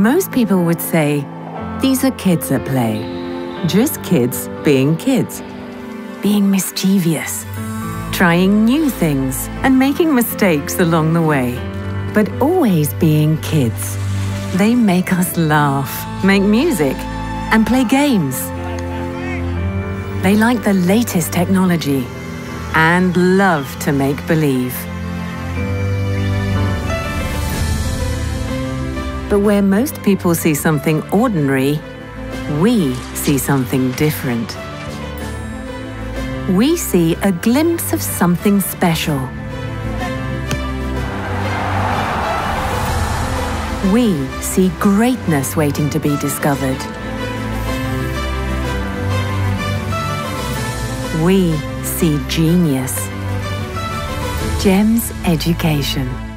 Most people would say, these are kids at play. Just kids being kids. Being mischievous. Trying new things and making mistakes along the way. But always being kids. They make us laugh, make music, and play games. They like the latest technology and love to make believe. But where most people see something ordinary, we see something different. We see a glimpse of something special. We see greatness waiting to be discovered. We see genius. GEMS Education.